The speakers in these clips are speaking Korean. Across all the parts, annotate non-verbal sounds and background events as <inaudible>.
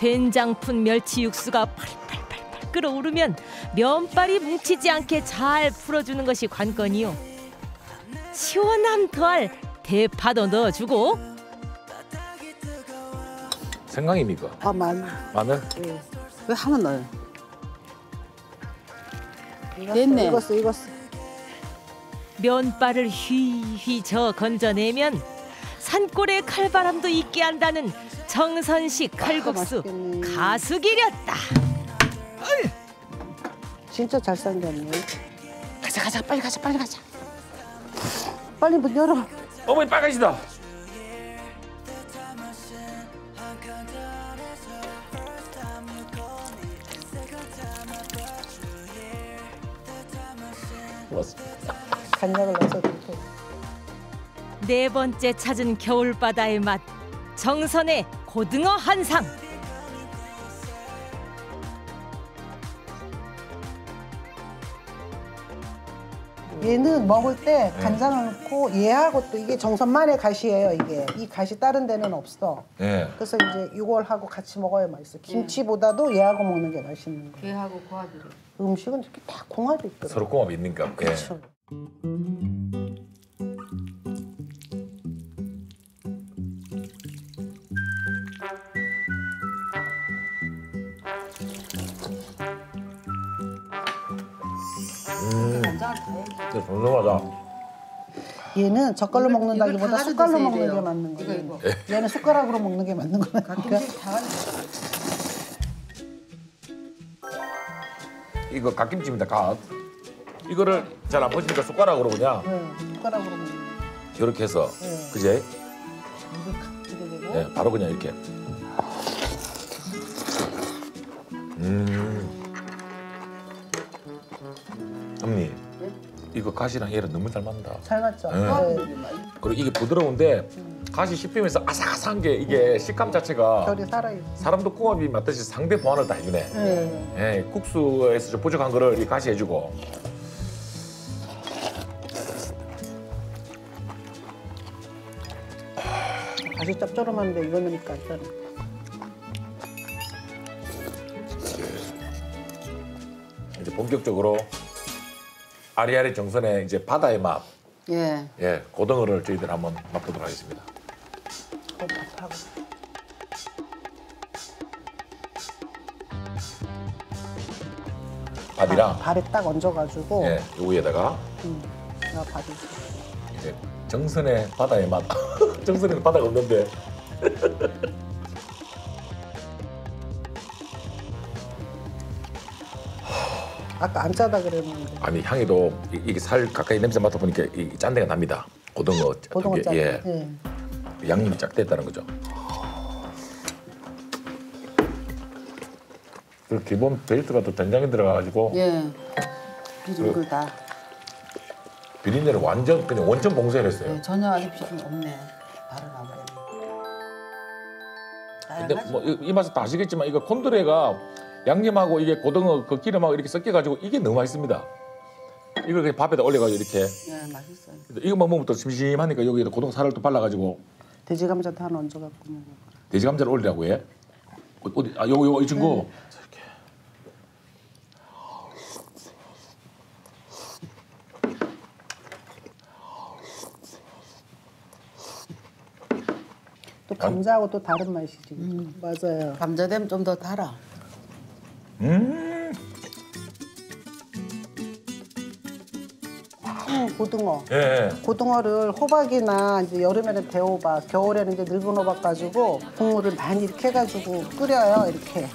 된장 푼 멸치 육수가 팔팔팔팔 끓어오르면 면발이 뭉치지 않게 잘 풀어주는 것이 관건이요. 시원함 더할 대파도 넣어주고 생강입니까? 아 마늘. 마늘? 예. 왜 하면 넣어요? 익었어, 됐네. 익었어 익었어. 면발을 휘휘 저 건져내면 산골의 칼바람도 있게 한다는 정선식 칼국수 맛있겠네. 가수 기렸다. 진짜 잘생겼네. 가자 가자 빨리 가자 빨리 가자. 빨리 문 열어. 어머니 빨간시다. 간장을 넣어서. 네 번째 찾은 겨울바다의 맛 정선의 고등어 한상. 얘는 먹을 때 네. 간장을 넣고 얘하고 또 이게 정선만의 가시예요 이게 이 가시 다른 데는 없어 예. 그래서 이제 이걸 하고 같이 먹어야 맛있어 김치보다도 얘하고 먹는 게 맛있는 거야 걔하고 고합이래. 음식은 이렇게 다 공합이 있거든 서로 궁합이 있는가? 예. 그렇죠 간장을 더 해야지. 진짜 훌륭하다. 얘는 젓갈로 먹는다기보다 숟갈로 먹는 드세요. 게 맞는 거야 이거. 얘는 숟가락으로 먹는 게 맞는 거니까 가끔씩 <laughs> 다 가지고. 이거 갓김치입니다. 갓. 이거를 잘안 보시니까 숟가락으로 그냥 네, 숟가락으로 먹는 거 이렇게 해서 네. 그제? 예, 바로 그냥 이렇게. 음. 이거 가시랑 얘랑 너무 잘 맞는다. 잘 맞죠? 네. 네. 그리고 이게 부드러운데 가시 씹히면서 아삭아삭한 게 이게 식감 자체가 결이 살아있어 사람도 궁합이 맞듯이 상대 보완을 다 해주네. 네. 예, 국수에서 좀 부족한 거를 이 가시 해주고. 아주 짭조름한데 이거 넣으니까 일단 이제 본격적으로 아리아리 정선의 이제 바다의 맛, 예. 예, 고등어를 저희들 한번 맛보도록 하겠습니다. 어, 밥하고 밥이랑 밥에 딱 얹어가지고 예, 요 위에다가 음, 나 밥이 이제 정선의 바다의 맛. <laughs> 정선에는 바다가 없는데. 아까 안 짜다 그랬는데 아니 향이도 이- 이게 살 가까이 냄새 맡아 보니까 이 짠내가 납니다. 고등어, 고등어 게 짜. 예, 예. 양념이 쫙 됐다는 거죠. 그 기본 베이스가 또 된장이 들어가가지고 예. 비린 다. 비린내를 완전 그냥 원천 봉쇄를 했어요. 예, 전혀 아직 비린 없네. 바로 나버렸네. 근데 뭐 이 맛은 다 아시겠지만 이거 콘드레가 양념하고 이게 고등어 그 기름하고 이렇게 섞여가지고 이게 너무 맛있습니다. 이걸 그냥 밥에다 올려가지고 이렇게 예, 맛있어요. 이것만 먹으면 또 심심하니까 여기에다 고등어 살을 또 발라가지고 돼지 감자도 하나 얹어갖고 먹어. 돼지 감자를 올리라고 해. 어, 어디 아 요거 요거 이 친구. 이렇게. 또 감자하고 또 다른 맛이지 맞아요 감자 되면 좀 더 달아. 음. 음, 고등어 예. 고등어를 호박이나 이제 여름에는 대호박 겨울에는 이제 늙은 호박 가지고 국물을 많이 이렇게 해가지고 끓여요 이렇게.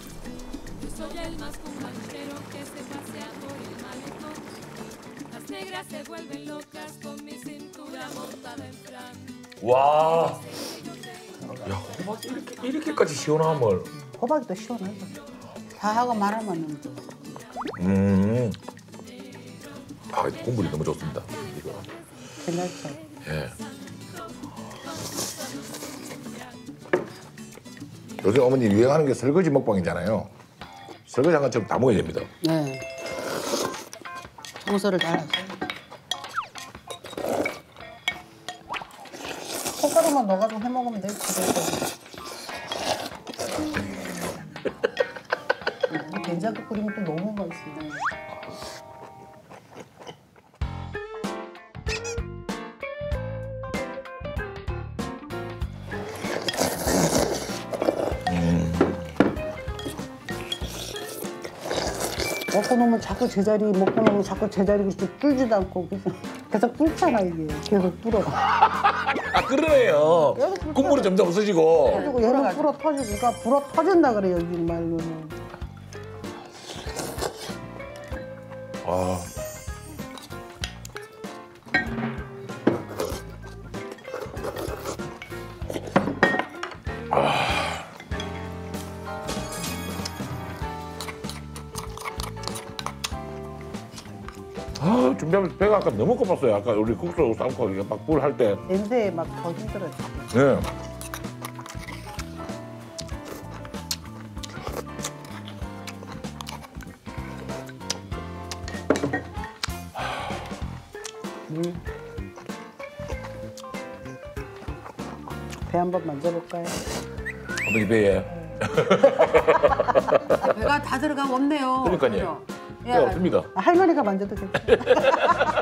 와. 야 호박 이렇게 이렇게까지 시원함을. 호박이 더 시원하죠 다 하고 말하면 넣으면 돼. 음. 아 국물이 너무 좋습니다. 이거. 괜찮죠 예. 요새 어머니 유행하는 게 설거지 먹방이잖아요. 설거지 한 것처럼 다 먹어야 됩니다. 예. 청소를 잘하죠. 콩가루만 넣어가지고 해 먹으면 되지 그래서. 끓이면 또 너무 맛있어. 먹고 놓으면 자꾸 제자리 먹고 놓으면 자꾸 제자리 그렇게 뚫지도 않고 계속, 계속 뚫잖아 이게 계속 뚫어 아 그러네요. 국물이 점점 없어지고. 그리고 얘는 불어 터지고 그러니까 불어 터진다 그래 여기 말고는 아. 아, 준비하면서 배가 아까 너무 고팠어요. 아까 우리 국수 삶고 이게 막불 할 때. 냄새에 막 더 힘들어 네. 배 한번 만져볼까요? 어머니 배에. 아, 배가 다 들어가고 없네요. 그러니까요. 그죠? 배 없습니다. 아, <laughs> 할머니가 만져도 괜찮아 <laughs>